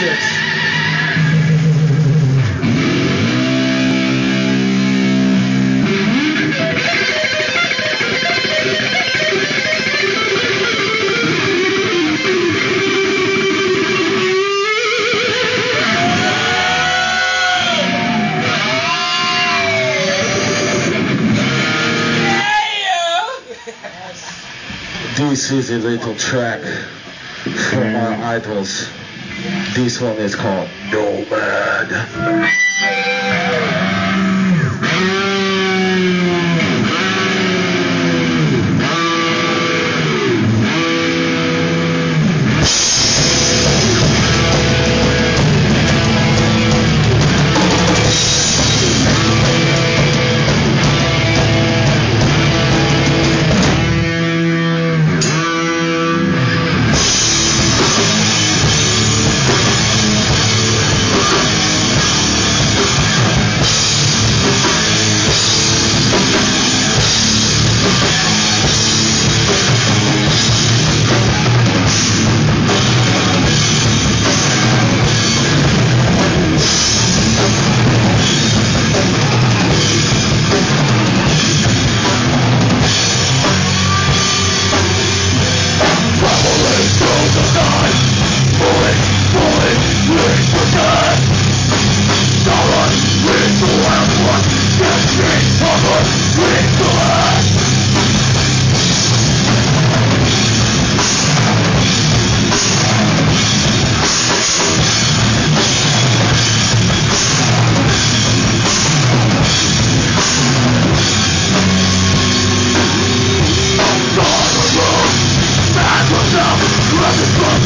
shit. This is a little track from my idols. This one is called Nomad.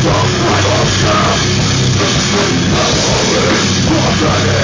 Don't I will stop The spring of all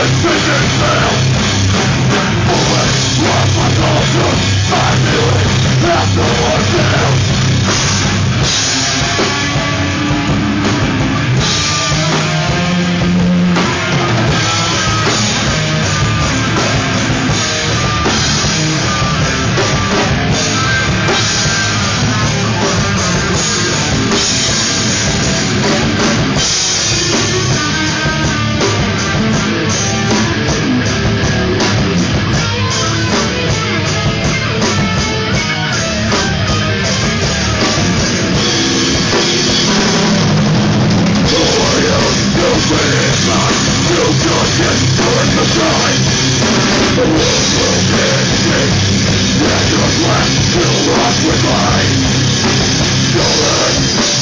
Attention! Let your glass fill us with mine Children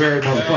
very much.